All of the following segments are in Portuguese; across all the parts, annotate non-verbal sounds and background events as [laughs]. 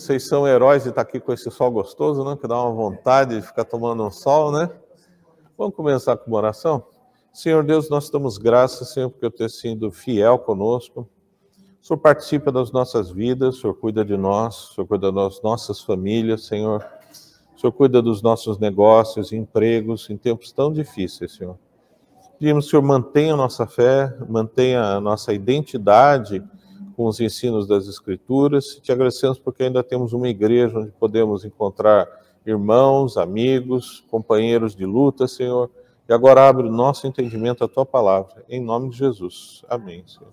Vocês são heróis de estar aqui com esse sol gostoso, né? Que dá uma vontade de ficar tomando um sol, né? Vamos começar com uma oração? Senhor Deus, nós damos graças, Senhor, porque eu tenho sido fiel conosco. O Senhor participa das nossas vidas, o Senhor cuida de nós, o Senhor cuida das nossas famílias, Senhor. O Senhor cuida dos nossos negócios, empregos, em tempos tão difíceis, Senhor. Pedimos que o Senhor mantenha a nossa fé, mantenha a nossa identidade com os ensinos das Escrituras. Te agradecemos porque ainda temos uma igreja onde podemos encontrar irmãos, amigos, companheiros de luta, Senhor. E agora abre o nosso entendimento à tua palavra, em nome de Jesus. Amém, Senhor.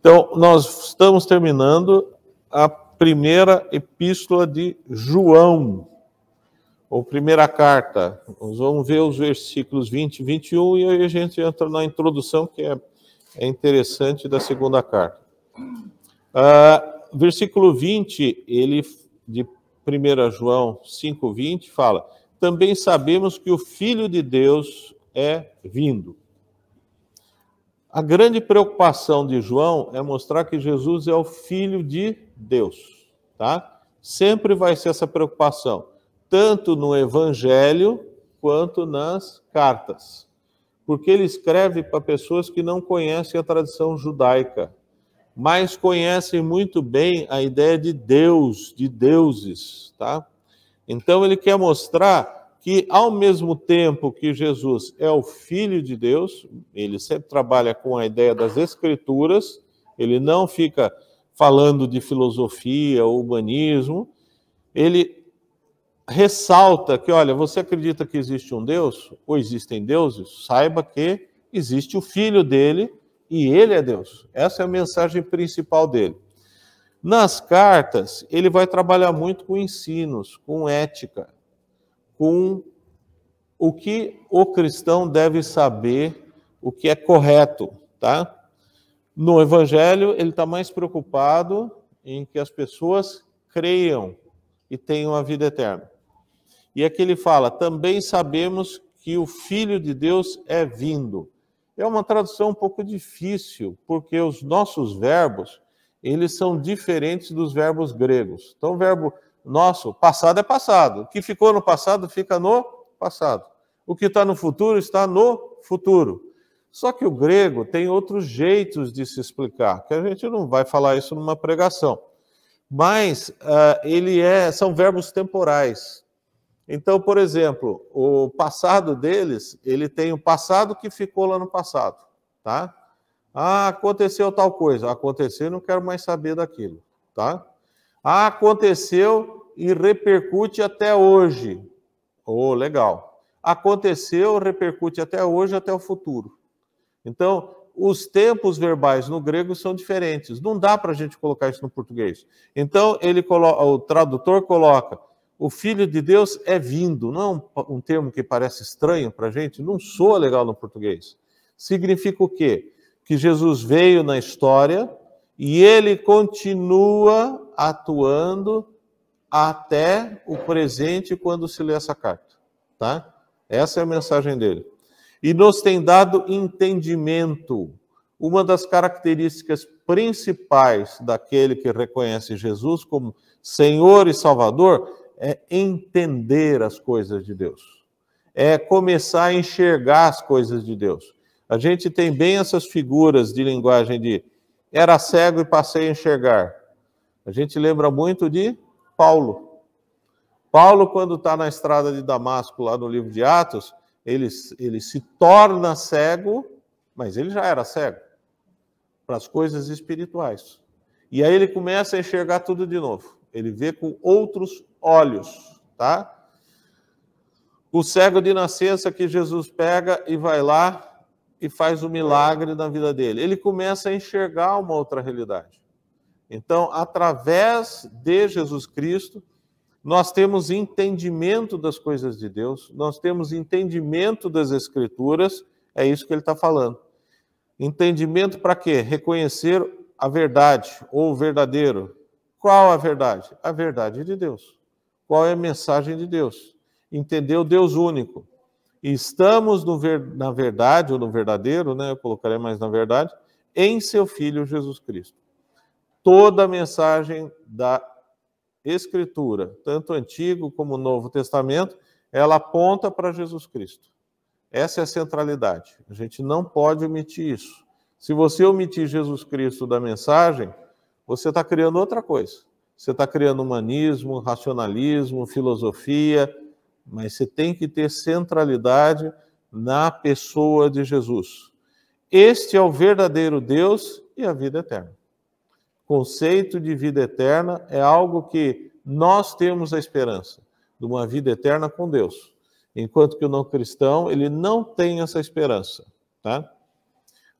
Então, nós estamos terminando a primeira epístola de João, ou primeira carta. Nós vamos ver os versículos 20 e 21 e aí a gente entra na introdução, que é, é interessante, da segunda carta. Uh, versículo 20, ele de 1 João 5,20 fala: Também sabemos que o Filho de Deus é vindo. A grande preocupação de João é mostrar que Jesus é o Filho de Deus, tá? Sempre vai ser essa preocupação, tanto no Evangelho quanto nas cartas, porque ele escreve para pessoas que não conhecem a tradição judaica mas conhecem muito bem a ideia de Deus, de deuses, tá? Então ele quer mostrar que ao mesmo tempo que Jesus é o filho de Deus, ele sempre trabalha com a ideia das escrituras, ele não fica falando de filosofia ou humanismo, ele ressalta que, olha, você acredita que existe um Deus ou existem deuses? Saiba que existe o filho dele, e ele é Deus. Essa é a mensagem principal dele. Nas cartas, ele vai trabalhar muito com ensinos, com ética, com o que o cristão deve saber, o que é correto, tá? No evangelho, ele está mais preocupado em que as pessoas creiam e tenham a vida eterna. E aqui ele fala: também sabemos que o Filho de Deus é vindo é uma tradução um pouco difícil, porque os nossos verbos, eles são diferentes dos verbos gregos. Então, o verbo nosso, passado é passado. O que ficou no passado fica no passado. O que está no futuro está no futuro. Só que o grego tem outros jeitos de se explicar, que a gente não vai falar isso numa pregação. Mas uh, ele é, são verbos temporais. Então, por exemplo, o passado deles, ele tem o passado que ficou lá no passado, tá? Ah, aconteceu tal coisa. Aconteceu, não quero mais saber daquilo, tá? Ah, aconteceu e repercute até hoje. Oh, legal. Aconteceu, repercute até hoje, até o futuro. Então, os tempos verbais no grego são diferentes. Não dá para a gente colocar isso no português. Então, ele coloca, o tradutor coloca o Filho de Deus é vindo, não é um, um termo que parece estranho para a gente, não soa legal no português. Significa o quê? Que Jesus veio na história e ele continua atuando até o presente quando se lê essa carta, tá? Essa é a mensagem dele. E nos tem dado entendimento. Uma das características principais daquele que reconhece Jesus como Senhor e Salvador é entender as coisas de Deus, é começar a enxergar as coisas de Deus. A gente tem bem essas figuras de linguagem de era cego e passei a enxergar. A gente lembra muito de Paulo. Paulo, quando está na estrada de Damasco, lá no livro de Atos, ele, ele se torna cego, mas ele já era cego para as coisas espirituais. E aí ele começa a enxergar tudo de novo. Ele vê com outros olhos, tá? O cego de nascença que Jesus pega e vai lá e faz o um milagre na vida dele. Ele começa a enxergar uma outra realidade. Então, através de Jesus Cristo, nós temos entendimento das coisas de Deus, nós temos entendimento das Escrituras, é isso que ele está falando. Entendimento para quê? Reconhecer a verdade ou o verdadeiro. Qual a verdade? A verdade de Deus qual é a mensagem de Deus. Entender o Deus único. E estamos ver, na verdade, ou no verdadeiro, né, eu colocarei mais na verdade, em seu Filho Jesus Cristo. toda a mensagem da Escritura, tanto Antigo como Novo Testamento, ela aponta para Jesus Cristo. Essa é a centralidade. A gente não pode omitir isso. Se você omitir Jesus Cristo da mensagem, você está criando outra coisa. Você está criando humanismo, racionalismo, filosofia, mas você tem que ter centralidade na pessoa de Jesus. Este é o verdadeiro Deus e a vida eterna. Conceito de vida eterna é algo que nós temos a esperança de uma vida eterna com Deus, enquanto que o não cristão ele não tem essa esperança, tá?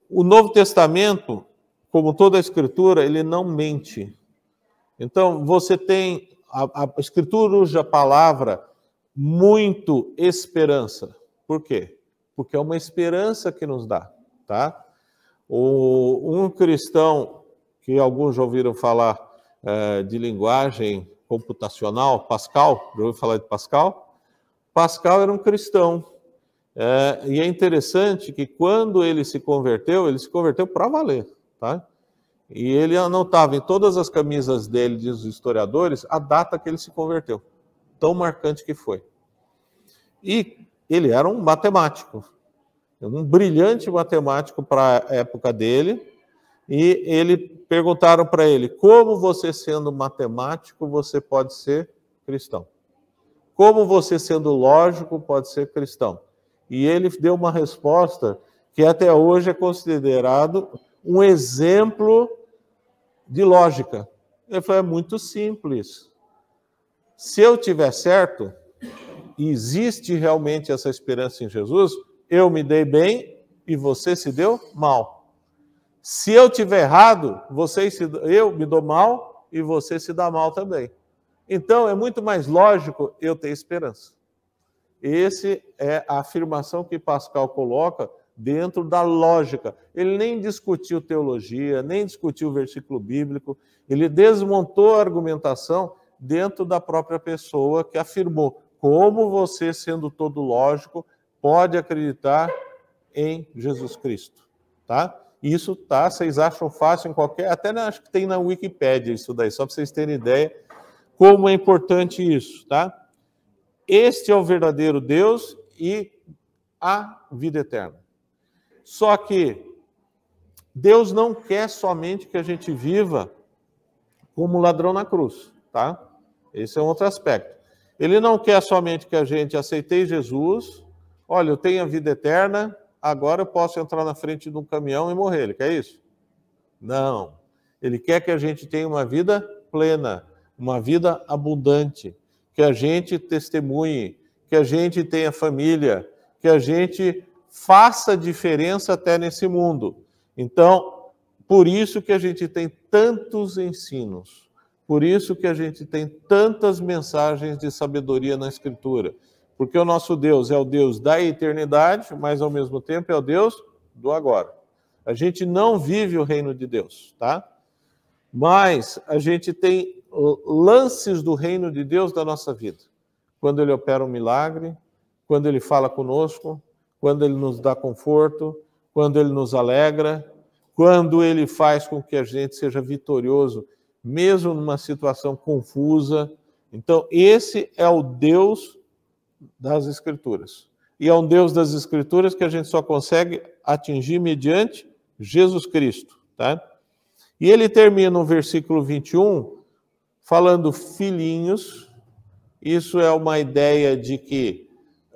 O Novo Testamento, como toda a Escritura, ele não mente. Então você tem a, a Escritura usa a palavra muito esperança. Por quê? Porque é uma esperança que nos dá, tá? O, um cristão que alguns já ouviram falar é, de linguagem computacional, Pascal, já ouviu falar de Pascal? Pascal era um cristão. É, e é interessante que quando ele se converteu, ele se converteu para valer, tá? E ele anotava em todas as camisas dele, diz os historiadores, a data que ele se converteu. Tão marcante que foi. E ele era um matemático, um brilhante matemático para a época dele, e ele perguntaram para ele: como você sendo matemático você pode ser cristão? Como você sendo lógico pode ser cristão? E ele deu uma resposta que até hoje é considerado um exemplo de lógica. Ele falou: é muito simples. Se eu tiver certo, existe realmente essa esperança em Jesus, eu me dei bem e você se deu mal. Se eu tiver errado, você se, eu me dou mal e você se dá mal também. Então é muito mais lógico eu ter esperança. Esse é a afirmação que Pascal coloca dentro da lógica. Ele nem discutiu teologia, nem discutiu versículo bíblico, ele desmontou a argumentação dentro da própria pessoa que afirmou: como você, sendo todo lógico, pode acreditar em Jesus Cristo, tá? Isso tá, vocês acham fácil em qualquer, até acho que tem na Wikipédia isso daí, só para vocês terem ideia como é importante isso, tá? Este é o verdadeiro Deus e a vida eterna. Só que Deus não quer somente que a gente viva como ladrão na cruz, tá? Esse é um outro aspecto. Ele não quer somente que a gente aceite Jesus, olha, eu tenho a vida eterna, agora eu posso entrar na frente de um caminhão e morrer. Ele quer isso? Não. Ele quer que a gente tenha uma vida plena, uma vida abundante, que a gente testemunhe, que a gente tenha família, que a gente faça diferença até nesse mundo. Então, por isso que a gente tem tantos ensinos por isso que a gente tem tantas mensagens de sabedoria na Escritura. Porque o nosso Deus é o Deus da eternidade, mas ao mesmo tempo é o Deus do agora. A gente não vive o reino de Deus, tá? Mas a gente tem lances do reino de Deus da nossa vida. Quando ele opera um milagre, quando ele fala conosco, quando ele nos dá conforto, quando ele nos alegra, quando ele faz com que a gente seja vitorioso mesmo numa situação confusa. Então, esse é o Deus das Escrituras. E é um Deus das Escrituras que a gente só consegue atingir mediante Jesus Cristo, tá? E ele termina no versículo 21 falando filhinhos. Isso é uma ideia de que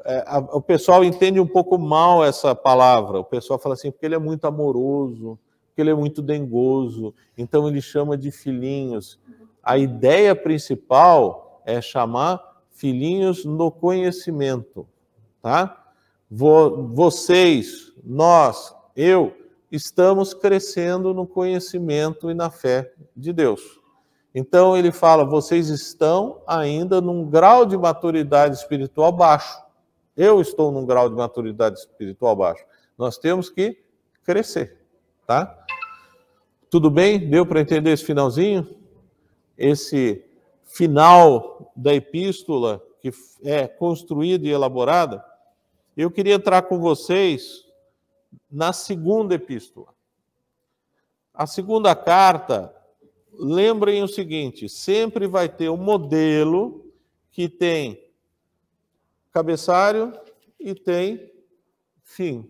é, a, o pessoal entende um pouco mal essa palavra. O pessoal fala assim, porque ele é muito amoroso, porque ele é muito dengoso, então ele chama de filhinhos. A ideia principal é chamar filhinhos no conhecimento, tá? Vocês, nós, eu, estamos crescendo no conhecimento e na fé de Deus. Então ele fala: vocês estão ainda num grau de maturidade espiritual baixo. Eu estou num grau de maturidade espiritual baixo. Nós temos que crescer, tá? Tudo bem? Deu para entender esse finalzinho? Esse final da epístola que é construída e elaborada? Eu queria entrar com vocês na segunda epístola. A segunda carta lembrem o seguinte: sempre vai ter um modelo que tem cabeçário e tem fim.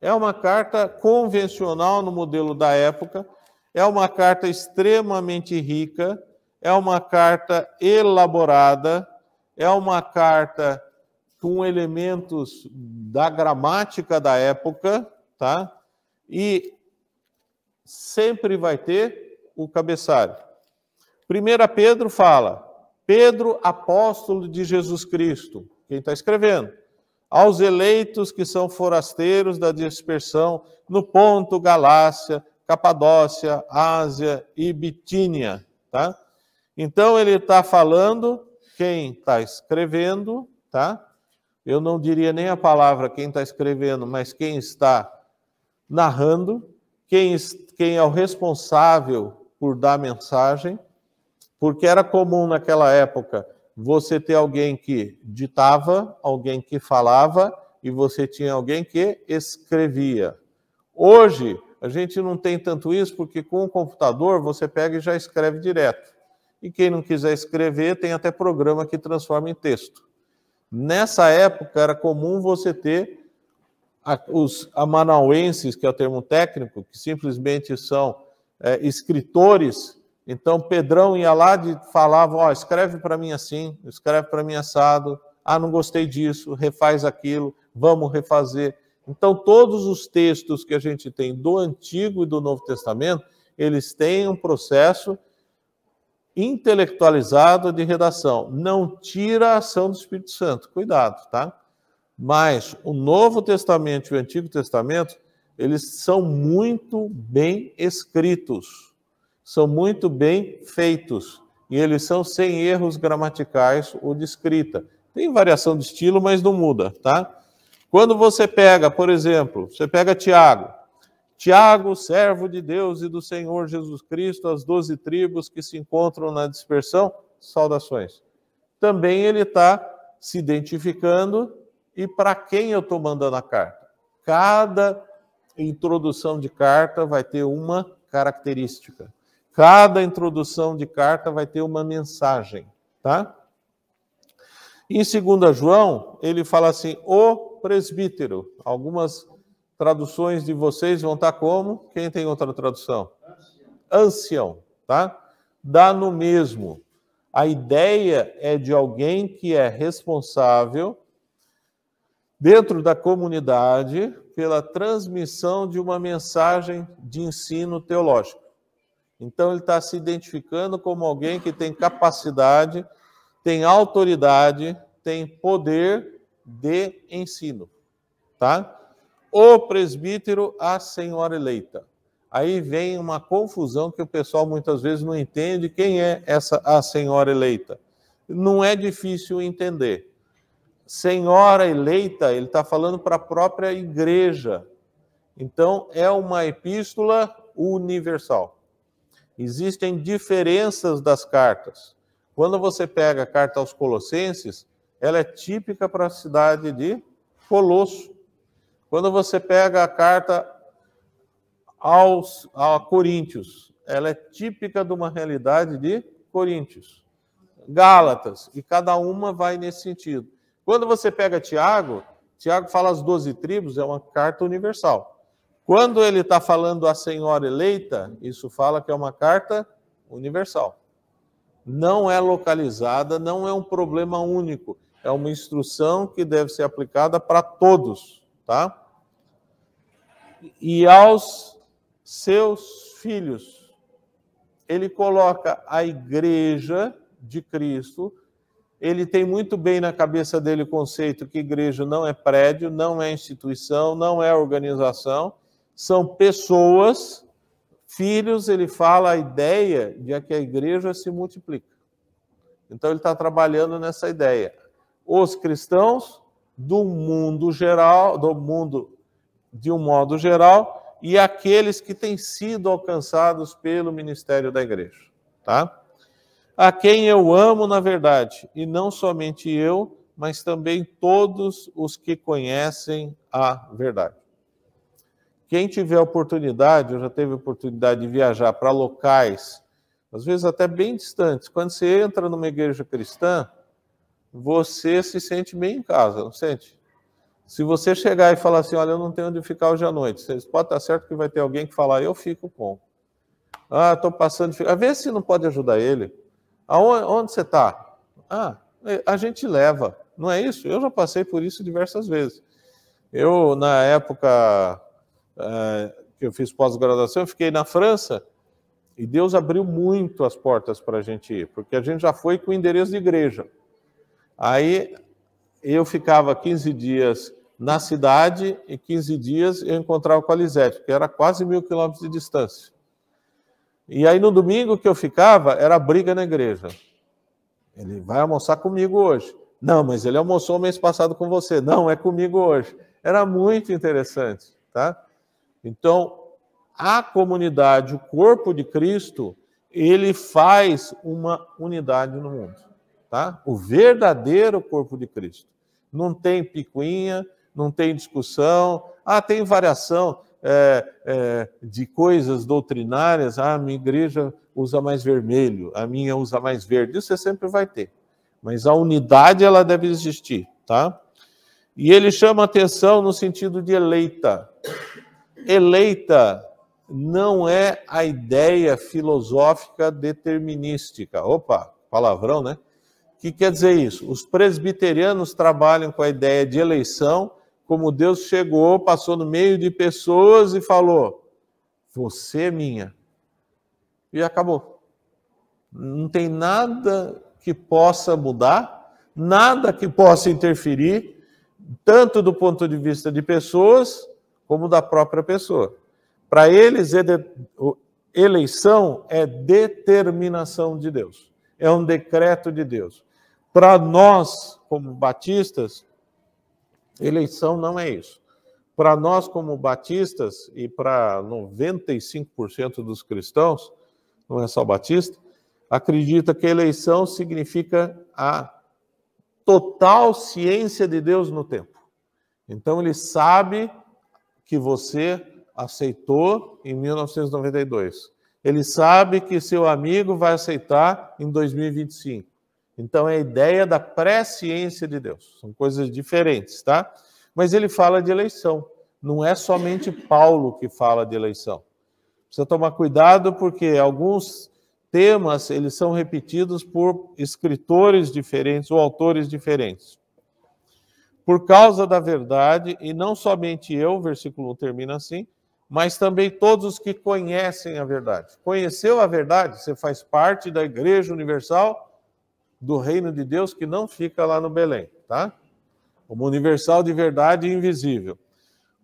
É uma carta convencional no modelo da época, é uma carta extremamente rica, é uma carta elaborada, é uma carta com elementos da gramática da época, tá? E sempre vai ter o cabeçalho. 1 Pedro fala: Pedro, apóstolo de Jesus Cristo, quem está escrevendo, aos eleitos que são forasteiros da dispersão no Ponto, Galácia, Capadócia, Ásia e Bitínia, tá? Então ele está falando, quem está escrevendo, tá? Eu não diria nem a palavra quem está escrevendo, mas quem está narrando, quem, quem é o responsável por dar mensagem, porque era comum naquela época você ter alguém que ditava, alguém que falava e você tinha alguém que escrevia. Hoje, a gente não tem tanto isso porque com o computador você pega e já escreve direto. E quem não quiser escrever, tem até programa que transforma em texto. Nessa época era comum você ter os amanauenses, que é o termo técnico, que simplesmente são é, escritores. Então Pedrão ia lá e falava: ó, oh, escreve para mim assim, escreve para mim assado. Ah, não gostei disso, refaz aquilo, vamos refazer. Então todos os textos que a gente tem do Antigo e do Novo Testamento, eles têm um processo intelectualizado de redação. Não tira a ação do Espírito Santo. Cuidado, tá? Mas o Novo Testamento e o Antigo Testamento, eles são muito bem escritos, são muito bem feitos, e eles são sem erros gramaticais ou de escrita. Tem variação de estilo, mas não muda, tá? Quando você pega, por exemplo, você pega Tiago, Tiago, servo de Deus e do Senhor Jesus Cristo, as doze tribos que se encontram na dispersão, saudações. Também ele está se identificando e para quem eu estou mandando a carta. Cada introdução de carta vai ter uma característica. Cada introdução de carta vai ter uma mensagem, tá? Em 2 João, ele fala assim: o presbítero. Algumas traduções de vocês vão estar como? Quem tem outra tradução? Ancião, tá? Dá no mesmo. A ideia é de alguém que é responsável dentro da comunidade pela transmissão de uma mensagem de ensino teológico. Então, ele está se identificando como alguém que tem capacidade, tem autoridade, tem poder de ensino, tá? o presbítero, a senhora eleita. Aí vem uma confusão que o pessoal muitas vezes não entende quem é essa a senhora eleita. Não é difícil entender. Senhora eleita, ele está falando para a própria igreja. Então, é uma epístola universal. Existem diferenças das cartas. Quando você pega a carta aos Colossenses, ela é típica para a cidade de Colosso. Quando você pega a carta aos a Coríntios, ela é típica de uma realidade de Coríntios. Gálatas, e cada uma vai nesse sentido. Quando você pega Tiago, Tiago fala as doze tribos, é uma carta universal. Quando ele está falando a senhora eleita, isso fala que é uma carta universal. Não é localizada, não é um problema único. É uma instrução que deve ser aplicada para todos tá? E aos seus filhos. Ele coloca a igreja de Cristo. Ele tem muito bem na cabeça dele o conceito que igreja não é prédio, não é instituição, não é organização, são pessoas. Filhos, ele fala a ideia de que a igreja se multiplica. Então, ele está trabalhando nessa ideia. Os cristãos do mundo geral, do mundo de um modo geral, e aqueles que têm sido alcançados pelo ministério da igreja, tá? A quem eu amo na verdade, e não somente eu, mas também todos os que conhecem a verdade. Quem tiver oportunidade, eu já teve oportunidade de viajar para locais às vezes até bem distantes. Quando você entra numa igreja cristã, você se sente bem em casa, não sente? Se você chegar e falar assim, olha, eu não tenho onde ficar hoje à noite, você pode estar certo que vai ter alguém que falar, eu fico com. Ah, estou passando. A ver se não pode ajudar ele. Aonde, onde você está? Ah, a gente leva. Não é isso? Eu já passei por isso diversas vezes. Eu, na época é, que eu fiz pós-graduação, eu fiquei na França e Deus abriu muito as portas para a gente ir, porque a gente já foi com endereço de igreja. Aí eu ficava 15 dias na cidade e 15 dias eu encontrava com a Lisete, que era quase mil quilômetros de distância. E aí no domingo que eu ficava, era briga na igreja. Ele vai almoçar comigo hoje. Não, mas ele almoçou mês passado com você. Não, é comigo hoje. Era muito interessante, tá? Então, a comunidade, o corpo de Cristo, ele faz uma unidade no mundo, tá? O verdadeiro corpo de Cristo. Não tem picuinha, não tem discussão. Ah, tem variação é, é, de coisas doutrinárias. Ah, a minha igreja usa mais vermelho, a minha usa mais verde. Isso você sempre vai ter. Mas a unidade, ela deve existir, tá? E ele chama atenção no sentido de eleita. Eleita não é a ideia filosófica determinística. Opa, palavrão, né? O que quer dizer isso? Os presbiterianos trabalham com a ideia de eleição, como Deus chegou, passou no meio de pessoas e falou: Você é minha. E acabou. Não tem nada que possa mudar, nada que possa interferir, tanto do ponto de vista de pessoas, como da própria pessoa. Para eles, eleição é determinação de Deus, é um decreto de Deus. Para nós, como batistas, eleição não é isso. Para nós, como batistas, e para 95% dos cristãos, não é só batista, acredita que eleição significa a total ciência de Deus no tempo. Então ele sabe que você aceitou em 1992. Ele sabe que seu amigo vai aceitar em 2025. Então é a ideia da presciência de Deus. São coisas diferentes, tá? Mas ele fala de eleição. Não é somente Paulo que fala de eleição. Precisa tomar cuidado porque alguns temas eles são repetidos por escritores diferentes ou autores diferentes. Por causa da verdade, e não somente eu, o versículo 1 termina assim, mas também todos os que conhecem a verdade. Conheceu a verdade? Você faz parte da Igreja Universal do Reino de Deus que não fica lá no Belém, tá? Como universal de verdade invisível.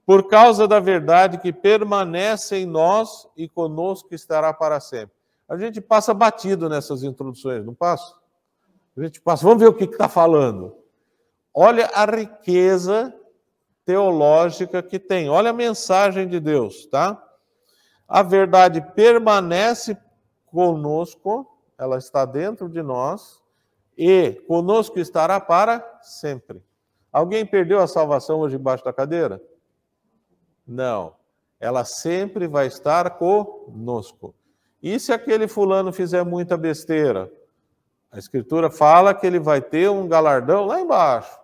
Por causa da verdade que permanece em nós e conosco estará para sempre. A gente passa batido nessas introduções, não passa? A gente passa, vamos ver o que está falando. Olha a riqueza teológica que tem. Olha a mensagem de Deus, tá? A verdade permanece conosco, ela está dentro de nós e conosco estará para sempre. Alguém perdeu a salvação hoje embaixo da cadeira? Não. Ela sempre vai estar conosco. E se aquele fulano fizer muita besteira? A Escritura fala que ele vai ter um galardão lá embaixo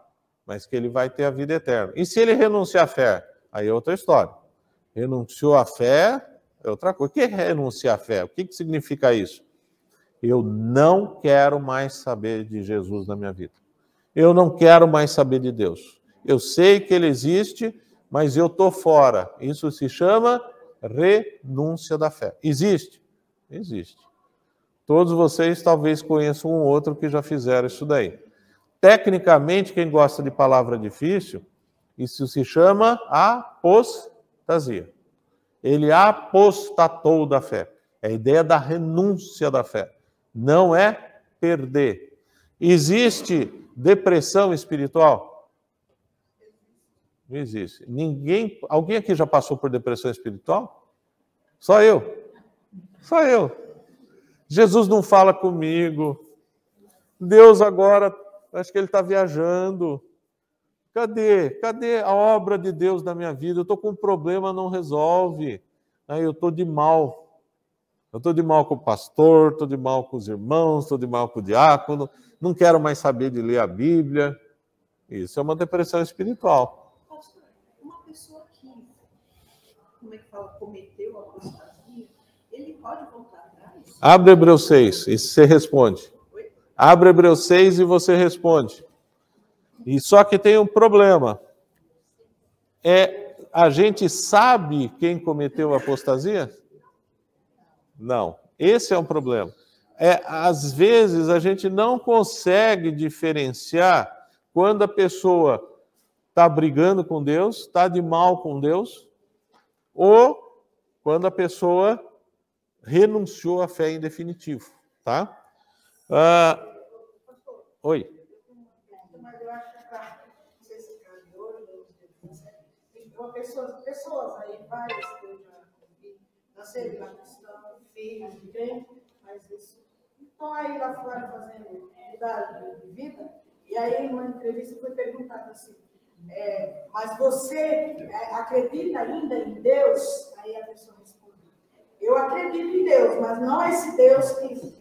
mas que ele vai ter a vida eterna. E se ele renunciar à fé? Aí é outra história. Renunciou à fé é outra coisa. O que é renunciar à fé? O que, que significa isso? Eu não quero mais saber de Jesus na minha vida. Eu não quero mais saber de Deus. Eu sei que ele existe, mas eu estou fora. Isso se chama renúncia da fé. Existe? Existe. Todos vocês talvez conheçam um outro que já fizeram isso daí. Tecnicamente, quem gosta de palavra difícil, isso se chama apostasia. Ele apostatou da fé. É a ideia da renúncia da fé. Não é perder. Existe depressão espiritual? Não existe. Ninguém, alguém aqui já passou por depressão espiritual? Só eu. Só eu. Jesus não fala comigo. Deus agora acho que ele está viajando. Cadê? Cadê a obra de Deus na minha vida? Eu estou com um problema, não resolve. Aí eu estou de mal. Eu estou de mal com o pastor, estou de mal com os irmãos, estou de mal com o diácono, não quero mais saber de ler a Bíblia. Isso é uma depressão espiritual. Pastor, uma pessoa que, como é que fala, cometeu apostasia, ele pode voltar atrás? Abre Hebreus 6 e você responde. Abre Hebreus 6 e você responde. E só que tem um problema. É a gente sabe quem cometeu a apostasia? Não. Esse é um problema. É, às vezes a gente não consegue diferenciar quando a pessoa está brigando com Deus, está de mal com Deus, ou quando a pessoa renunciou à fé em definitivo, tá? Ah, oi. Pessoas, pessoas aí, várias que eu já nasceram na cristã, filhos de crente, mas isso estão aí lá fora fazendo mudar de vida. E aí, numa entrevista, foi perguntado assim: é, mas você é, acredita ainda em Deus? Aí a pessoa respondeu: Eu acredito em Deus, mas não esse Deus que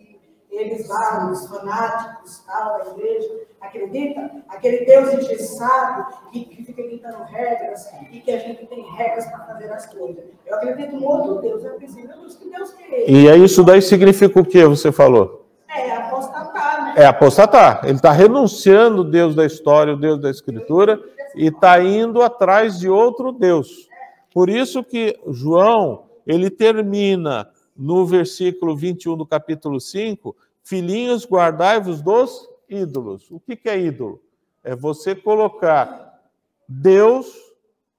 eles lá, os fanáticos tal, da igreja, acredita? Aquele Deus engessado que, que fica gritando regras e que a gente tem regras para fazer as coisas. Eu acredito no outro Deus, eu preciso Deus que Deus quer. E aí isso daí significa o que você falou? É apostatar, né? É apostatar. Ele está renunciando o Deus da história, o Deus da Escritura, e está indo atrás de outro Deus. Por isso que João, ele termina no versículo 21 do capítulo 5, filhinhos, guardai-vos dos ídolos. O que, que é ídolo? É você colocar Deus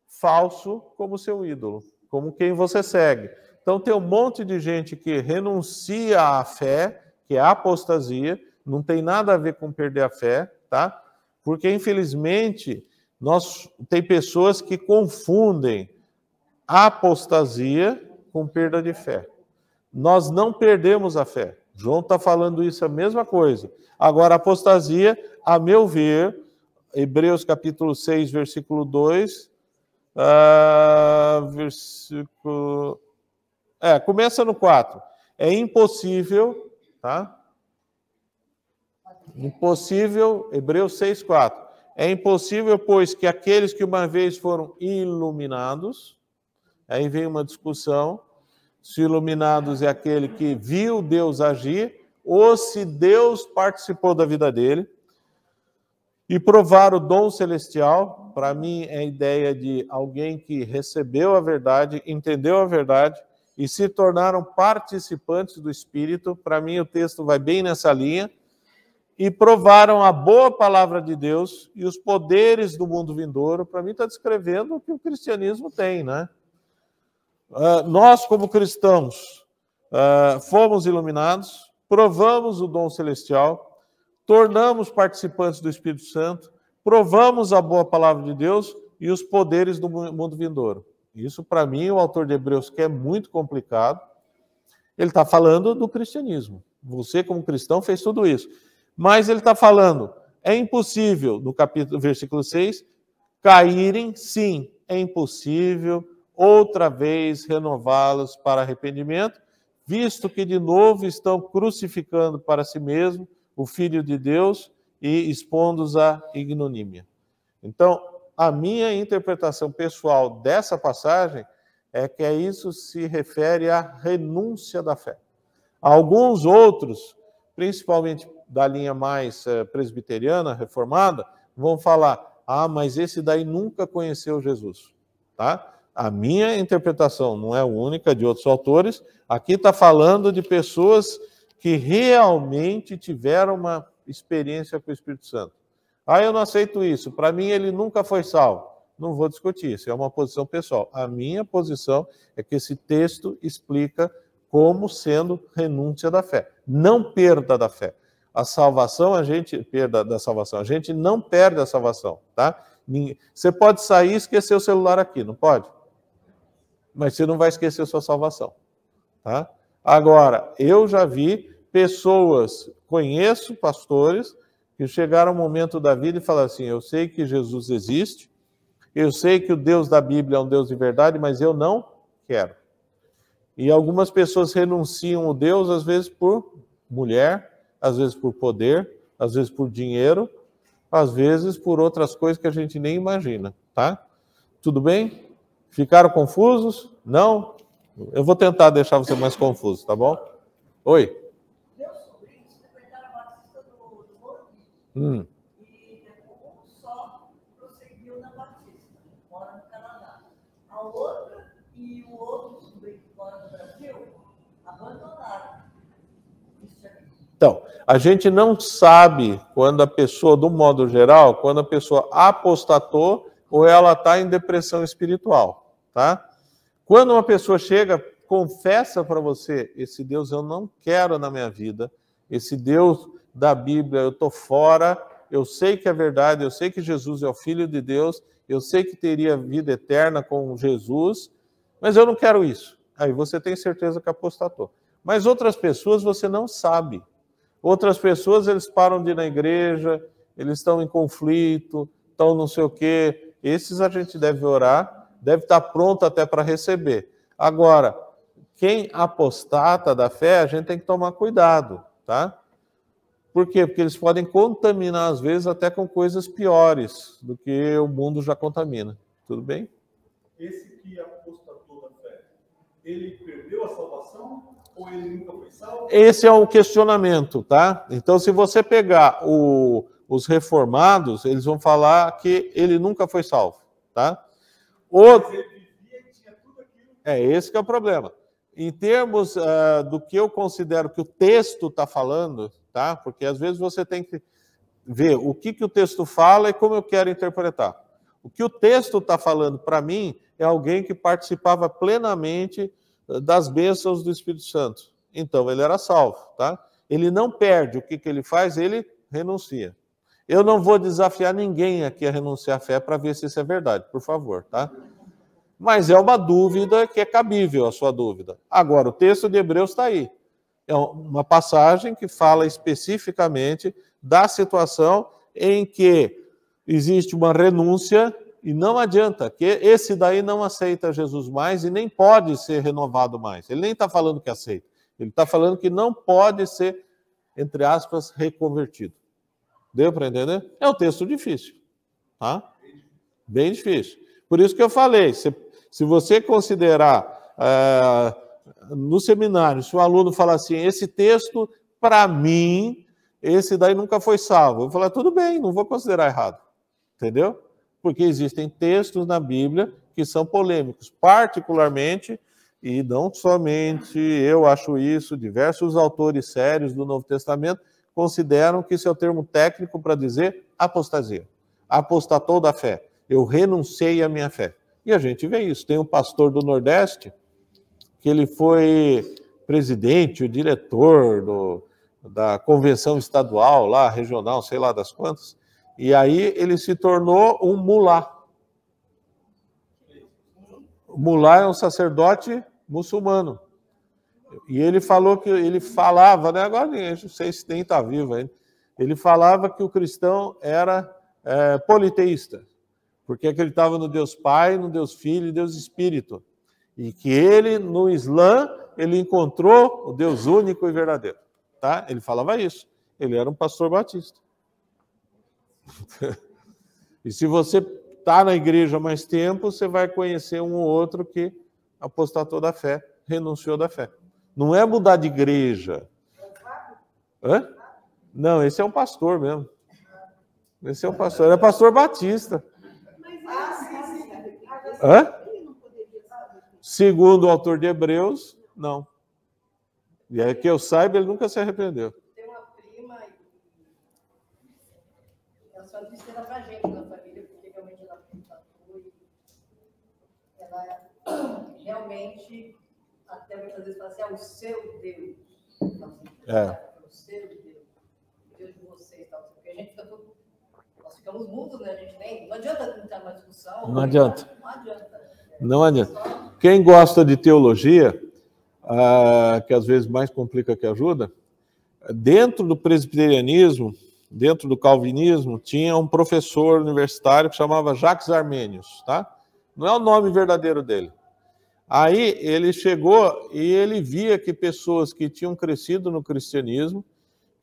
falso como seu ídolo, como quem você segue. Então tem um monte de gente que renuncia à fé, que é apostasia, não tem nada a ver com perder a fé, tá? Porque infelizmente nós tem pessoas que confundem apostasia com perda de fé. Nós não perdemos a fé. João está falando isso, a mesma coisa. Agora, apostasia, a meu ver, Hebreus capítulo 6, versículo 2, uh, ah, versículo. É, começa no 4. É impossível, tá? Impossível, Hebreus 6, 4. É impossível, pois, que aqueles que uma vez foram iluminados, aí vem uma discussão, se iluminados é aquele que viu Deus agir, ou se Deus participou da vida dele. E provar o dom celestial, para mim, é a ideia de alguém que recebeu a verdade, entendeu a verdade e se tornaram participantes do Espírito. Para mim, o texto vai bem nessa linha. E provaram a boa palavra de Deus e os poderes do mundo vindouro. Para mim, está descrevendo o que o cristianismo tem, né? Uh, nós, como cristãos, uh, fomos iluminados, provamos o dom celestial, tornamos participantes do Espírito Santo, provamos a boa palavra de Deus e os poderes do mundo vindouro. Isso, para mim, o autor de Hebreus, que é muito complicado, ele está falando do cristianismo. Você, como cristão, fez tudo isso. Mas ele está falando, é impossível, no capítulo, versículo 6, caírem, sim, é impossível outra vez renová-los para arrependimento, visto que de novo estão crucificando para si mesmo o Filho de Deus e expondo-os à ignomínia. Então, a minha interpretação pessoal dessa passagem é que isso se refere à renúncia da fé. Alguns outros, principalmente da linha mais eh, presbiteriana, reformada, vão falar: ah, mas esse daí nunca conheceu Jesus, tá? A minha interpretação não é única de outros autores. Aqui está falando de pessoas que realmente tiveram uma experiência com o Espírito Santo. Ah, eu não aceito isso. Para mim, ele nunca foi salvo. Não vou discutir, isso é uma posição pessoal. A minha posição é que esse texto explica como sendo renúncia da fé, não perda da fé. A salvação, a gente, perda da salvação, a gente não perde a salvação, tá? Você pode sair e esquecer o celular aqui, não pode? Mas você não vai esquecer sua salvação. Tá? Agora, eu já vi pessoas, conheço pastores, que chegaram ao momento da vida e falaram assim: Eu sei que Jesus existe, eu sei que o Deus da Bíblia é um Deus de verdade, mas eu não quero. E algumas pessoas renunciam o Deus, às vezes por mulher, às vezes por poder, às vezes por dinheiro, às vezes por outras coisas que a gente nem imagina, tá? Tudo bem? Ficaram confusos? Não? Eu vou tentar deixar você mais confuso, tá bom? Oi. Meu sobrinho se frequentaram a Batista do. Hum. Um só prosseguiu na Batista, mora no Canadá. A outra e o outro sobrinho Brasil abandonaram. Então, a gente não sabe quando a pessoa, do modo geral, quando a pessoa apostatou ou ela está em depressão espiritual, tá? Quando uma pessoa chega confessa para você: esse Deus eu não quero na minha vida, esse Deus da Bíblia eu estou fora, eu sei que é verdade, eu sei que Jesus é o Filho de Deus, eu sei que teria vida eterna com Jesus, mas eu não quero isso. Aí você tem certeza que apostatou. Mas outras pessoas você não sabe. Outras pessoas eles param de ir na igreja, eles estão em conflito, estão não sei o quê. Esses a gente deve orar, deve estar pronto até para receber. Agora, quem apostata da fé, a gente tem que tomar cuidado, tá? Por quê? Porque eles podem contaminar, às vezes, até com coisas piores do que o mundo já contamina. Tudo bem? Esse que apostatou da fé, ele perdeu a salvação ou ele nunca foi salvo? Esse é o questionamento, tá? Então, se você pegar o, os reformados, eles vão falar que ele nunca foi salvo, tá? O... É, esse que é o problema em termos uh, do que eu considero que o texto está falando, tá? Porque às vezes você tem que ver o que, que o texto fala e como eu quero interpretar. O que o texto está falando para mim é alguém que participava plenamente das bênçãos do Espírito Santo. Então ele era salvo, tá? Ele não perde. O que, que ele faz? Ele renuncia. Eu não vou desafiar ninguém aqui a renunciar à fé para ver se isso é verdade, por favor, tá? mas é uma dúvida que é cabível a sua dúvida. Agora, o texto de Hebreus está aí. É uma passagem que fala especificamente da situação em que existe uma renúncia e não adianta, que esse daí não aceita Jesus mais e nem pode ser renovado mais. Ele nem está falando que aceita, ele está falando que não pode ser, entre aspas, reconvertido. Deu para entender? É um texto difícil, tá? Bem difícil. Por isso que eu falei, você se você considerar uh, no seminário, se o aluno falar assim, esse texto, para mim, esse daí nunca foi salvo. Eu falar, tudo bem, não vou considerar errado. Entendeu? Porque existem textos na Bíblia que são polêmicos, particularmente, e não somente eu acho isso, diversos autores sérios do Novo Testamento consideram que isso é o termo técnico para dizer apostasia. Apostatou da fé. Eu renunciei à minha fé. E a gente vê isso. Tem um pastor do Nordeste que ele foi presidente, o diretor do, da convenção estadual lá, regional, sei lá das quantas, e aí ele se tornou um mulá. O mulá é um sacerdote muçulmano. E ele falou que ele falava, né? Agora não sei se nem está vivo ainda. Ele falava que o cristão era é, politeísta porque acreditava no Deus Pai, no Deus Filho e Deus Espírito. E que ele, no Islã, ele encontrou o Deus único e verdadeiro. Tá? Ele falava isso. Ele era um pastor batista. [laughs] e se você está na igreja mais tempo, você vai conhecer um ou outro que apostatou da fé, renunciou da fé. Não é mudar de igreja. Hã? Não, esse é um pastor mesmo. Esse é um pastor, é pastor batista. Hã? Segundo o autor de Hebreus, não. E é que eu saiba, ele nunca se arrependeu. Uma prima e gente família, porque realmente ela foi. Ela realmente, até muitas vezes fala assim, é o seu Deus. É. é. O seu Deus. O Deus de vocês. Porque a gente fica todo ficamos mudos, né? A gente nem. Não adianta entrar na discussão. Não adianta. Não adianta. Não adianta. Quem gosta de teologia, ah, que às vezes mais complica que ajuda, dentro do presbiterianismo, dentro do calvinismo, tinha um professor universitário que chamava Jacques Armênios, tá? Não é o nome verdadeiro dele. Aí ele chegou e ele via que pessoas que tinham crescido no cristianismo,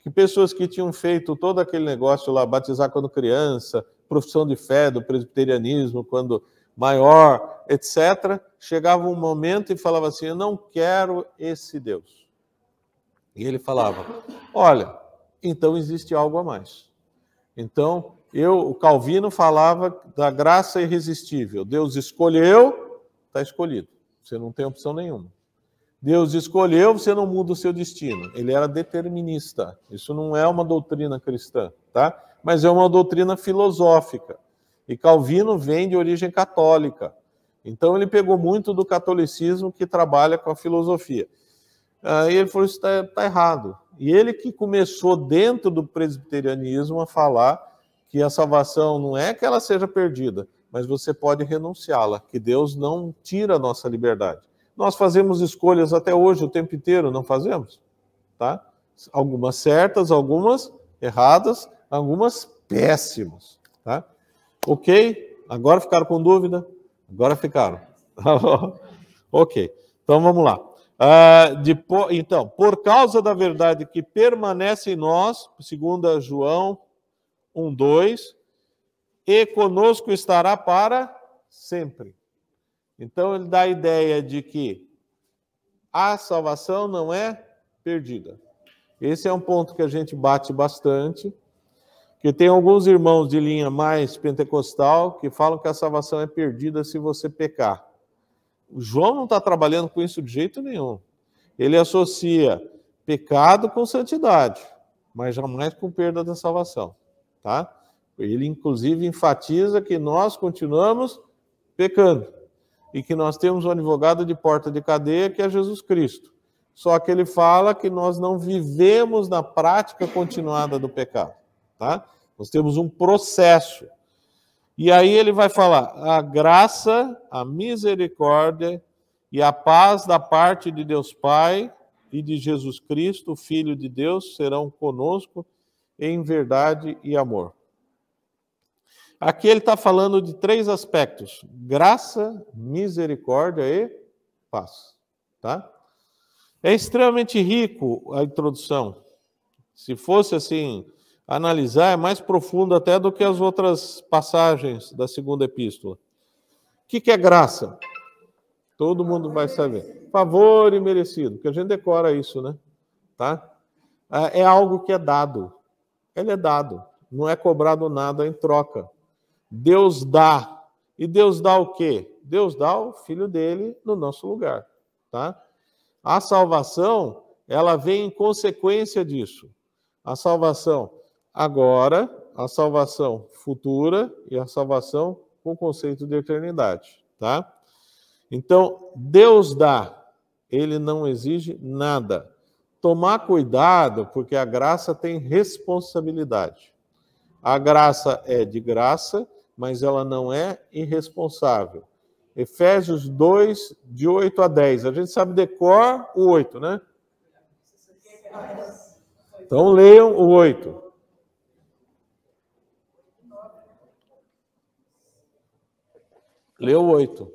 que pessoas que tinham feito todo aquele negócio lá, batizar quando criança, profissão de fé do presbiterianismo quando maior, etc., chegava um momento e falava assim: Eu não quero esse Deus. E ele falava: Olha, então existe algo a mais. Então, eu, o Calvino falava da graça irresistível. Deus escolheu, está escolhido. Você não tem opção nenhuma. Deus escolheu, você não muda o seu destino. Ele era determinista. Isso não é uma doutrina cristã, tá? Mas é uma doutrina filosófica. E Calvino vem de origem católica. Então ele pegou muito do catolicismo que trabalha com a filosofia. Aí ele falou: isso está tá errado. E ele que começou dentro do presbiterianismo a falar que a salvação não é que ela seja perdida, mas você pode renunciá-la, que Deus não tira a nossa liberdade. Nós fazemos escolhas até hoje, o tempo inteiro, não fazemos? Tá? Algumas certas, algumas erradas, algumas péssimas. Tá? Ok? Agora ficaram com dúvida? Agora ficaram. [laughs] ok. Então vamos lá. Ah, de, então, por causa da verdade que permanece em nós, segundo João 1, 2, e conosco estará para sempre. Então ele dá a ideia de que a salvação não é perdida. Esse é um ponto que a gente bate bastante, que tem alguns irmãos de linha mais pentecostal que falam que a salvação é perdida se você pecar. O João não está trabalhando com isso de jeito nenhum. Ele associa pecado com santidade, mas jamais com perda da salvação, tá? Ele inclusive enfatiza que nós continuamos pecando e que nós temos um advogado de porta de cadeia que é Jesus Cristo. Só que ele fala que nós não vivemos na prática continuada do pecado, tá? Nós temos um processo e aí ele vai falar: a graça, a misericórdia e a paz da parte de Deus Pai e de Jesus Cristo, Filho de Deus, serão conosco em verdade e amor. Aqui ele está falando de três aspectos: graça, misericórdia e paz. Tá? É extremamente rico a introdução. Se fosse assim, analisar, é mais profundo até do que as outras passagens da segunda epístola. O que, que é graça? Todo mundo vai saber. Favor e merecido, que a gente decora isso, né? Tá? É, é algo que é dado. Ele é dado. Não é cobrado nada em troca. Deus dá. E Deus dá o quê? Deus dá o filho dele no nosso lugar, tá? A salvação, ela vem em consequência disso. A salvação agora, a salvação futura e a salvação com o conceito de eternidade, tá? Então, Deus dá, ele não exige nada. Tomar cuidado, porque a graça tem responsabilidade. A graça é de graça, mas ela não é irresponsável. Efésios 2, de 8 a 10. A gente sabe decor o 8, né? Então leiam o 8. Leu oito.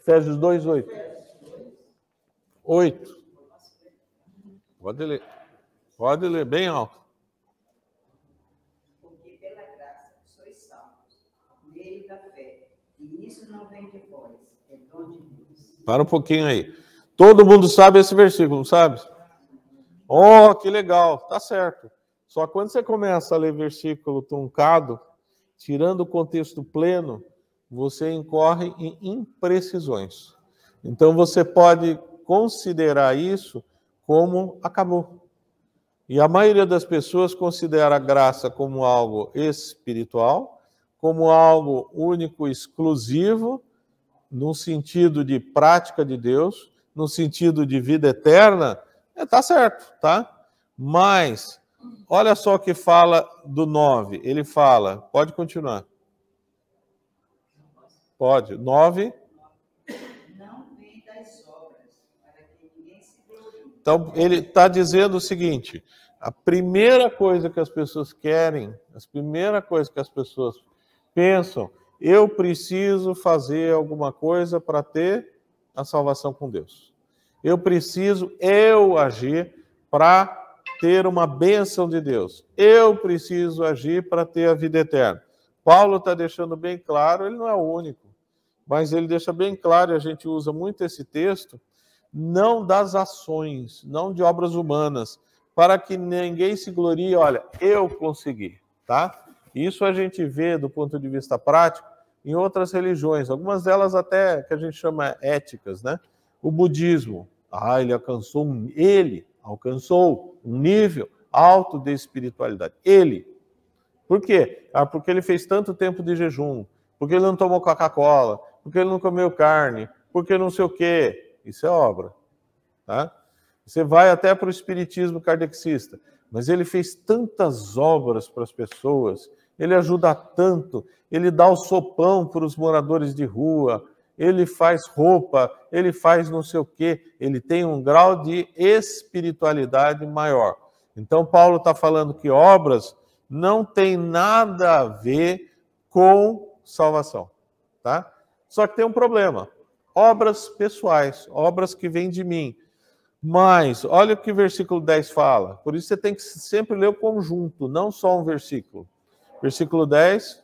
Efésios 2, 8. 8. Pode ler. Pode ler bem alto. Porque pela graça sois salvos, meio da fé. E isso não vem de vós, é dom de Deus. Para um pouquinho aí. Todo mundo sabe esse versículo, sabe? Oh, que legal, tá certo. Só quando você começa a ler versículo truncado, tirando o contexto pleno, você incorre em imprecisões. Então você pode considerar isso como acabou. E a maioria das pessoas considera a graça como algo espiritual, como algo único, exclusivo, no sentido de prática de Deus, no sentido de vida eterna, é, tá certo, tá? Mas, olha só o que fala do 9. Ele fala, pode continuar. Pode. 9. Não vem das obras, para que ninguém se Então, ele está dizendo o seguinte: a primeira coisa que as pessoas querem, a primeira coisa que as pessoas pensam, eu preciso fazer alguma coisa para ter a salvação com Deus. Eu preciso eu agir para ter uma bênção de Deus. Eu preciso agir para ter a vida eterna. Paulo está deixando bem claro, ele não é o único, mas ele deixa bem claro, e a gente usa muito esse texto, não das ações, não de obras humanas, para que ninguém se glorie, olha, eu consegui, tá? Isso a gente vê do ponto de vista prático em outras religiões, algumas delas até que a gente chama éticas, né? O budismo, ah, ele alcançou um, ele alcançou um nível alto de espiritualidade. Ele. Por quê? Ah, porque ele fez tanto tempo de jejum, porque ele não tomou Coca-Cola, porque ele não comeu carne, porque não sei o quê. Isso é obra. Tá? Você vai até para o espiritismo kardecista, mas ele fez tantas obras para as pessoas, ele ajuda tanto, ele dá o sopão para os moradores de rua, ele faz roupa, ele faz não sei o quê, ele tem um grau de espiritualidade maior. Então, Paulo está falando que obras não tem nada a ver com salvação, tá? Só que tem um problema: obras pessoais, obras que vêm de mim. Mas, olha o que o versículo 10 fala. Por isso você tem que sempre ler o conjunto, não só um versículo. Versículo 10.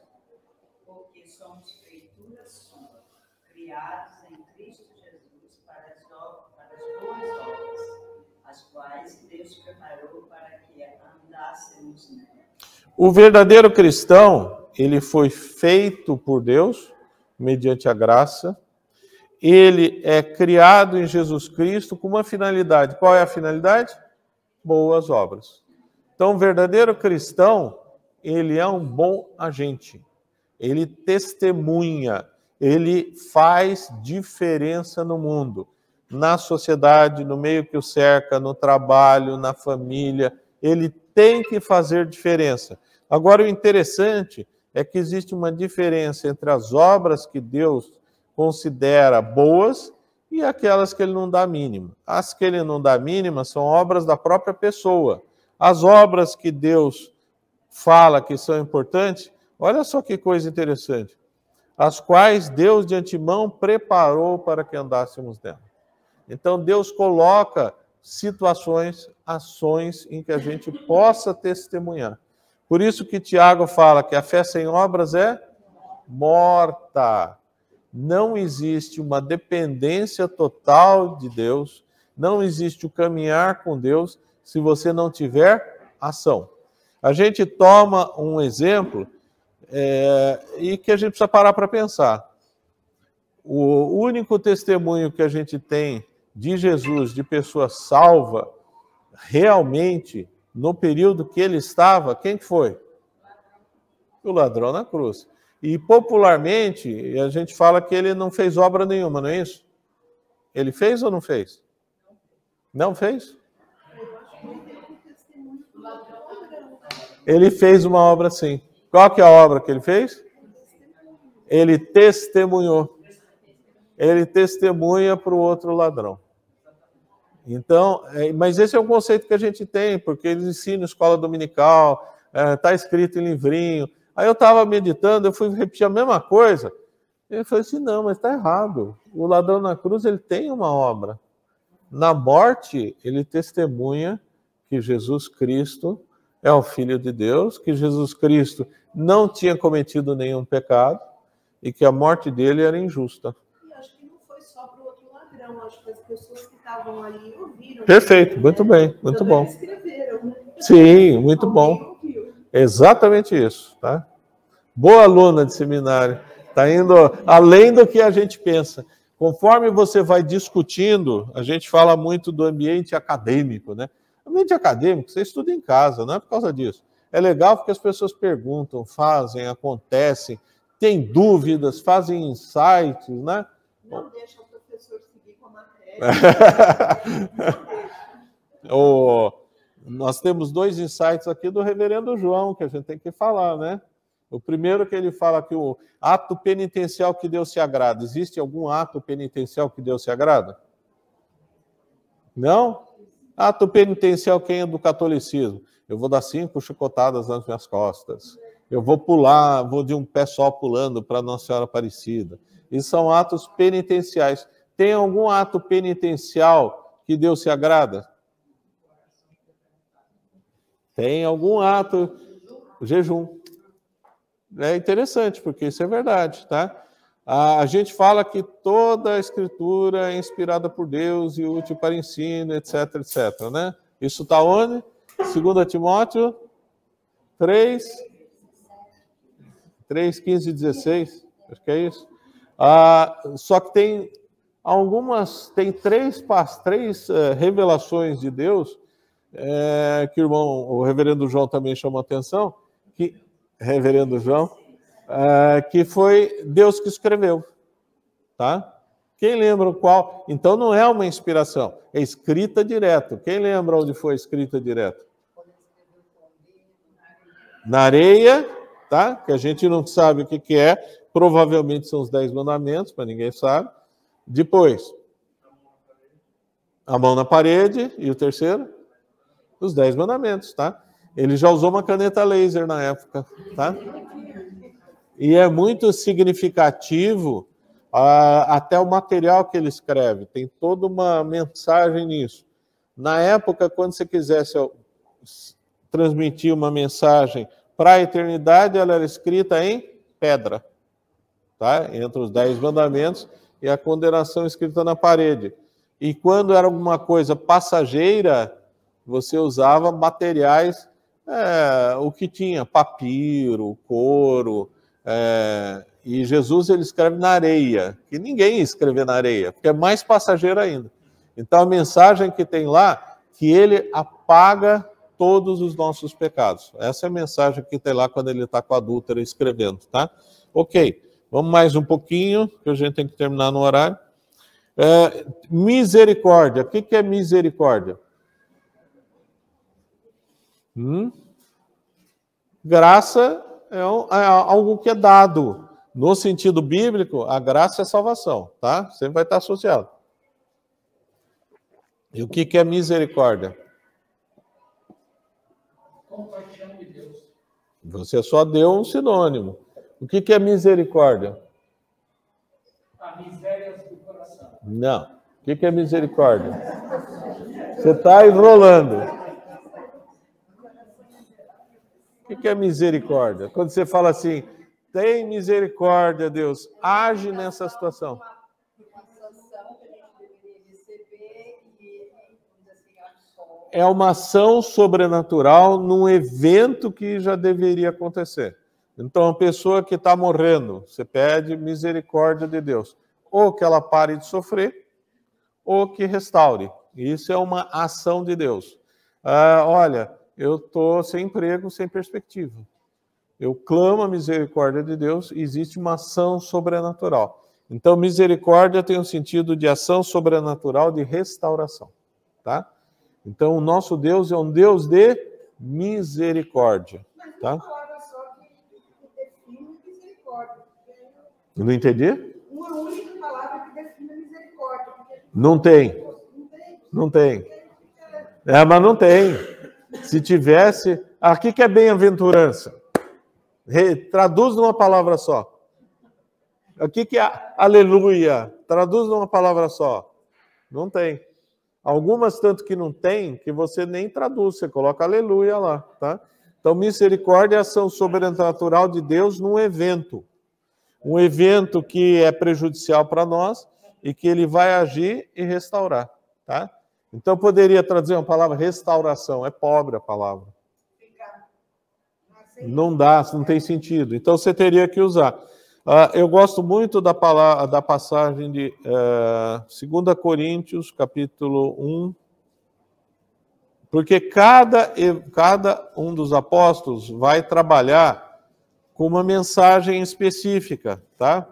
O verdadeiro cristão, ele foi feito por Deus, mediante a graça. Ele é criado em Jesus Cristo com uma finalidade. Qual é a finalidade? Boas obras. Então, o verdadeiro cristão, ele é um bom agente. Ele testemunha, ele faz diferença no mundo, na sociedade, no meio que o cerca, no trabalho, na família. Ele tem que fazer diferença. Agora, o interessante é que existe uma diferença entre as obras que Deus considera boas e aquelas que ele não dá mínima. As que ele não dá mínima são obras da própria pessoa. As obras que Deus fala que são importantes, olha só que coisa interessante. As quais Deus de antemão preparou para que andássemos nela. Então Deus coloca situações, ações em que a gente possa testemunhar. Por isso que Tiago fala que a fé sem obras é morta. Não existe uma dependência total de Deus, não existe o caminhar com Deus se você não tiver ação. A gente toma um exemplo é, e que a gente precisa parar para pensar. O único testemunho que a gente tem de Jesus, de pessoa salva, realmente no período que ele estava, quem foi? O ladrão na cruz. E popularmente, a gente fala que ele não fez obra nenhuma, não é isso? Ele fez ou não fez? Não fez? Ele fez uma obra sim. Qual que é a obra que ele fez? Ele testemunhou. Ele testemunha para o outro ladrão. Então, é, mas esse é um conceito que a gente tem, porque eles ensinam escola dominical, está é, escrito em livrinho. Aí eu estava meditando, eu fui repetir a mesma coisa. Ele falou assim: não, mas está errado. O ladrão na cruz ele tem uma obra. Na morte, ele testemunha que Jesus Cristo é o Filho de Deus, que Jesus Cristo não tinha cometido nenhum pecado e que a morte dele era injusta. E acho que não foi só para o outro ladrão, acho que as pessoas estavam ali ouviram. Perfeito, muito bem, muito bom. Escreveram, né? Sim, muito bom. Exatamente isso, tá? Boa aluna de seminário. Está indo além do que a gente pensa. Conforme você vai discutindo, a gente fala muito do ambiente acadêmico, né? Ambiente acadêmico, você estuda em casa, não é por causa disso. É legal porque as pessoas perguntam, fazem, acontecem, têm dúvidas, fazem insights, né? Não deixa [laughs] nós temos dois insights aqui do reverendo João que a gente tem que falar, né? O primeiro que ele fala que o ato penitencial que Deus se agrada. Existe algum ato penitencial que Deus se agrada? Não? Ato penitencial, quem é do catolicismo? Eu vou dar cinco chicotadas nas minhas costas. Eu vou pular, vou de um pé só pulando para Nossa Senhora Aparecida. Isso são atos penitenciais. Tem algum ato penitencial que Deus se agrada? Tem algum ato, jejum. É interessante, porque isso é verdade, tá? A gente fala que toda a escritura é inspirada por Deus e útil para ensino, etc, etc, né? Isso está onde? 2 Timóteo 3, 3, 15 e 16, acho que é isso. Ah, só que tem algumas, tem três, três uh, revelações de Deus é, que o irmão, o reverendo João também chamou atenção, que, reverendo João, é, que foi Deus que escreveu, tá? Quem lembra qual? Então não é uma inspiração, é escrita direto. Quem lembra onde foi escrita direto? Na areia, tá? Que a gente não sabe o que, que é, provavelmente são os dez mandamentos, mas ninguém sabe. Depois, a mão na parede, e o terceiro? Os dez mandamentos, tá? Ele já usou uma caneta laser na época, tá? E é muito significativo uh, até o material que ele escreve, tem toda uma mensagem nisso. Na época, quando você quisesse transmitir uma mensagem para a eternidade, ela era escrita em pedra, tá? Entre os dez mandamentos e a condenação escrita na parede. E quando era alguma coisa passageira, você usava materiais, é, o que tinha, papiro, couro, é, e Jesus ele escreve na areia, que ninguém escreve na areia, porque é mais passageiro ainda. Então a mensagem que tem lá, que ele apaga todos os nossos pecados. Essa é a mensagem que tem lá quando ele está com a adúltera escrevendo, tá? Ok, vamos mais um pouquinho, que a gente tem que terminar no horário. É, misericórdia, o que, que é misericórdia? Hum? Graça é, é algo que é dado. No sentido bíblico, a graça é salvação, tá? Sempre vai estar associado. E o que, que é misericórdia? Compaixão de Deus. Você só deu um sinônimo. O que, que é misericórdia? A miséria do coração. Não. O que, que é misericórdia? Você está enrolando. O que é misericórdia? Quando você fala assim, tem misericórdia, Deus, age nessa situação. É uma ação sobrenatural num evento que já deveria acontecer. Então, a pessoa que está morrendo, você pede misericórdia de Deus. Ou que ela pare de sofrer, ou que restaure. Isso é uma ação de Deus. Ah, olha, eu estou sem emprego, sem perspectiva. Eu clamo a misericórdia de Deus existe uma ação sobrenatural. Então, misericórdia tem um sentido de ação sobrenatural de restauração, tá? Então, o nosso Deus é um Deus de misericórdia, tá? Não entendi? Uma única palavra que define misericórdia. Não tem. Não tem. É, mas não tem. Se tivesse, aqui que é bem-aventurança. Traduz numa palavra só. Aqui que é aleluia. Traduz numa palavra só. Não tem. Algumas tanto que não tem, que você nem traduz, você coloca aleluia lá, tá? Então, misericórdia é a ação sobrenatural de Deus num evento. Um evento que é prejudicial para nós e que ele vai agir e restaurar, tá? Então poderia traduzir uma palavra restauração, é pobre a palavra. Não dá, não tem sentido. Então você teria que usar. Uh, eu gosto muito da, palavra, da passagem de uh, eh, 2 Coríntios, capítulo 1, porque cada, cada um dos apóstolos vai trabalhar com uma mensagem específica, tá?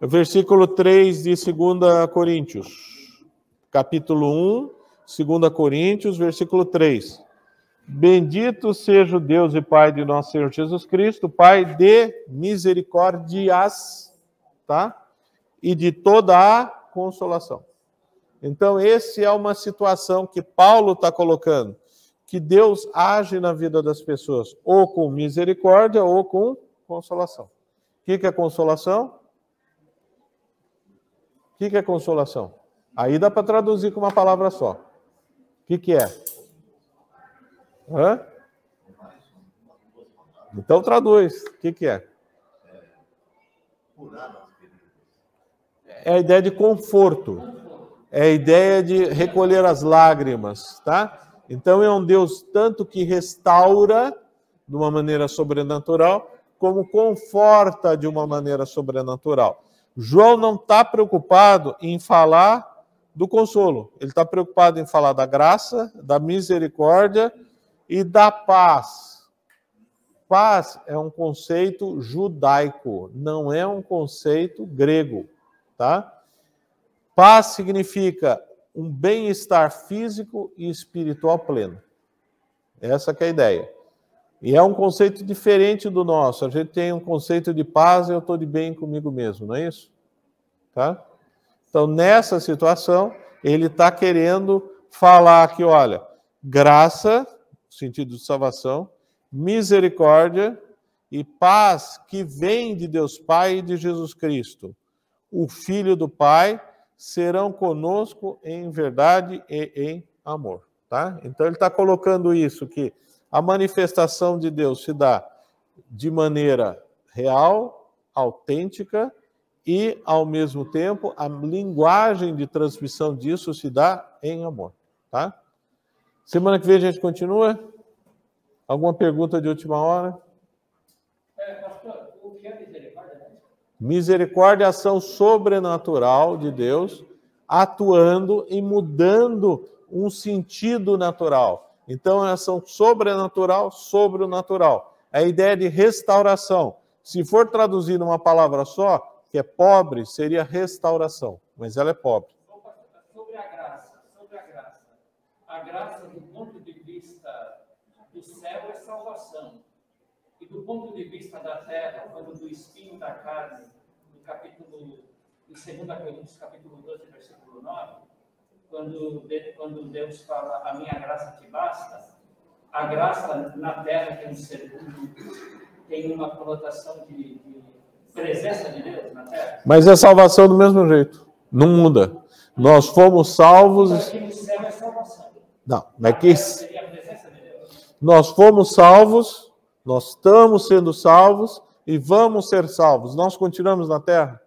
Versículo 3 de 2 Coríntios, capítulo 1, 2 Coríntios, versículo 3. Bendito seja o Deus e Pai de nosso Senhor Jesus Cristo, Pai de misericórdias tá? E de toda a consolação. Então, esse é uma situação que Paulo está colocando, que Deus age na vida das pessoas, ou com misericórdia ou com consolação. O que, que é consolação? O que, que é consolação? Aí dá para traduzir com uma palavra só. O que, que é? Hã? Então traduz. O que, que é? É a ideia de conforto. É a ideia de recolher as lágrimas, tá? Então é um Deus tanto que restaura de uma maneira sobrenatural, como conforta de uma maneira sobrenatural. João não está preocupado em falar do consolo, ele está preocupado em falar da graça, da misericórdia e da paz. Paz é um conceito judaico, não é um conceito grego, tá? Paz significa um bem-estar físico e espiritual pleno. Essa é a ideia. E é um conceito diferente do nosso. A gente tem um conceito de paz e eu estou de bem comigo mesmo, não é isso? Tá? Então, nessa situação, ele está querendo falar que, olha, graça, sentido de salvação, misericórdia e paz que vem de Deus Pai e de Jesus Cristo, o Filho do Pai, serão conosco em verdade e em amor. Tá? Então, ele está colocando isso que a manifestação de Deus se dá de maneira real, autêntica e, ao mesmo tempo, a linguagem de transmissão disso se dá em amor, tá? Semana que vem a gente continua? Alguma pergunta de última hora? É, pastor, o que é misericórdia? né? Misericórdia é ação sobrenatural de Deus atuando e mudando um sentido natural. Então, é ação sobrenatural sobre o natural. É a ideia de restauração. Se for traduzir numa palavra só, que é pobre, seria restauração, mas ela é pobre. Sobre a graça, sobre a graça. A graça, do ponto de vista do céu, é salvação. Do ponto de vista da terra, quando do espinho da carne, no capítulo, em 2 Coríntios, capítulo 12, versículo 9, quando, quando Deus fala, a minha graça te basta, a graça na terra tem um segundo, tem uma conotação de, de presença de Deus na terra. Mas é salvação do mesmo jeito, não muda. Nós fomos salvos. Aqui no céu é salvação. Não, Na é que nós fomos salvos, nós estamos sendo salvos e vamos ser salvos. Nós continuamos na terra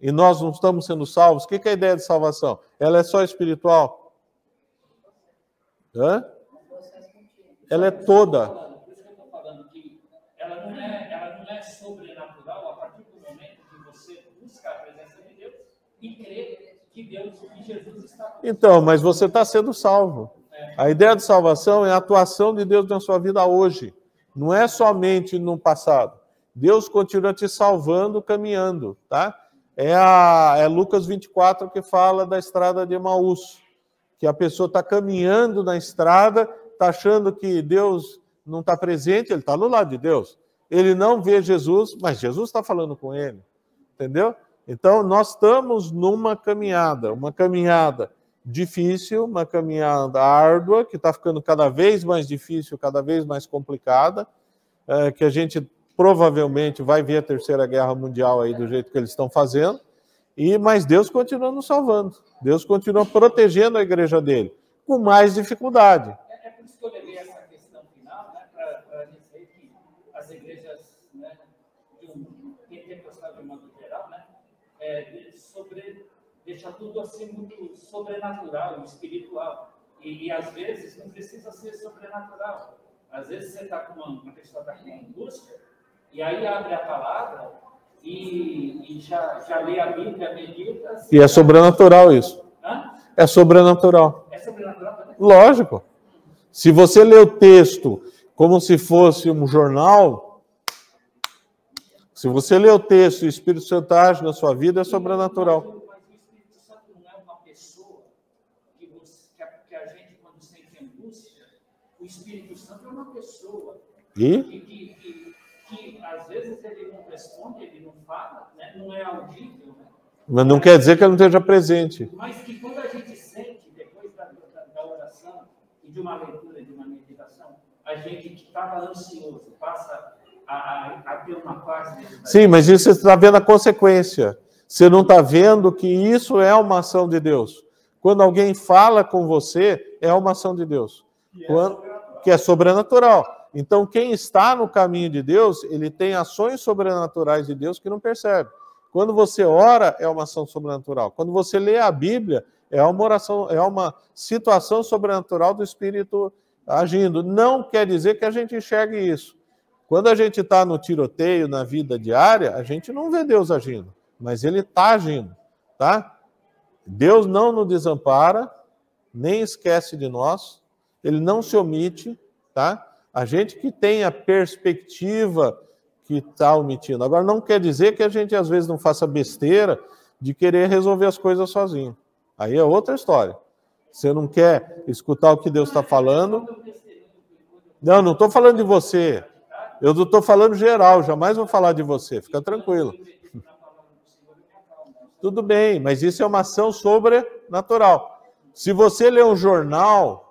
e nós não estamos sendo salvos. O que é a ideia de salvação? Ela é só espiritual? Hã? Ela é toda. Então, mas você está sendo salvo. A ideia de salvação é a atuação de Deus na sua vida hoje. Não é somente no passado. Deus continua te salvando, caminhando, tá? É, a, é Lucas 24 que fala da estrada de Emaús, que a pessoa está caminhando na estrada, está achando que Deus não está presente, ele está no lado de Deus. Ele não vê Jesus, mas Jesus está falando com ele, entendeu? Então, nós estamos numa caminhada, uma caminhada difícil, uma caminhada árdua, que está ficando cada vez mais difícil, cada vez mais complicada, é, que a gente provavelmente vai ver a Terceira Guerra Mundial aí do jeito que eles estão fazendo, e mas Deus continua nos salvando, Deus continua protegendo a igreja dele, com mais dificuldade. É, é por isso que eu levei essa questão final, né, que as igrejas né, de modo geral, né, é, sobre, deixa tudo assim muito sobrenatural, espiritual. E, e às vezes não precisa ser sobrenatural. Às vezes você está com uma, uma pessoa está com angústia, e aí abre a palavra e, e já, já lê a Bíblia, medita. E é sobrenatural isso. Hã? É sobrenatural. É sobrenatural também? Lógico. Se você lê o texto como se fosse um jornal, se você lê o texto e o Espírito Santo age na sua vida, é sobrenatural. Mas o Espírito Santo não é uma pessoa que, você- que a, que a gente, quando sente angústia, o Espírito Santo é uma pessoa E que, que, que, às vezes ele não responde, ele não fala, né? não é audível, né? Mas não quer dizer que ele não esteja presente. mas que quando a gente sente, depois da, da, da oração e de uma leitura, de uma meditação, a gente que estava ansioso passa a, a, ter uma paz Sim, mas isso você está vendo a consequência. Você não está vendo que isso é uma ação de Deus. Quando alguém fala com você, é uma ação de Deus. Que é Quando- sobrenatural. que é sobrenatural. Então, quem está no caminho de Deus, ele tem ações sobrenaturais de Deus que não percebe. Quando você ora, é uma ação sobrenatural. Quando você lê a Bíblia, é uma oração, é uma situação sobrenatural do Espírito agindo. Não quer dizer que a gente enxergue isso. Quando a gente está no tiroteio, na vida diária, a gente não vê Deus agindo, mas Ele está agindo, tá? Deus não nos desampara, nem esquece de nós, Ele não se omite, tá? A gente que tem a perspectiva que está omitindo. Agora, não quer dizer que a gente às vezes não faça besteira de querer resolver as coisas sozinho. Aí é outra história. Você não quer escutar o que Deus está falando. Não, não estou falando de você. Eu estou falando geral, jamais vou falar de você. Fica tranquilo. Tudo bem, mas isso é uma ação sobrenatural. Se você lê um jornal,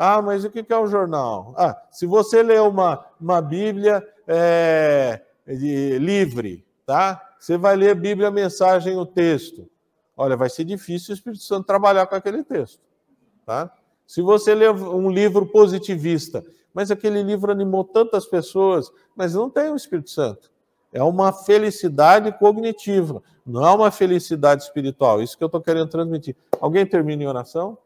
ah, mas o que é um jornal? Ah, se você lê uma, uma Bíblia é, de- livre, tá? Você vai ler Bíblia, mensagem, o texto. Olha, vai ser difícil o Espírito Santo trabalhar com aquele texto, tá? Se você lê um livro positivista, mas aquele livro animou tantas pessoas, mas não tem o Espírito Santo. É uma felicidade cognitiva, não é uma felicidade espiritual. Isso que eu estou querendo transmitir. Alguém termina em oração?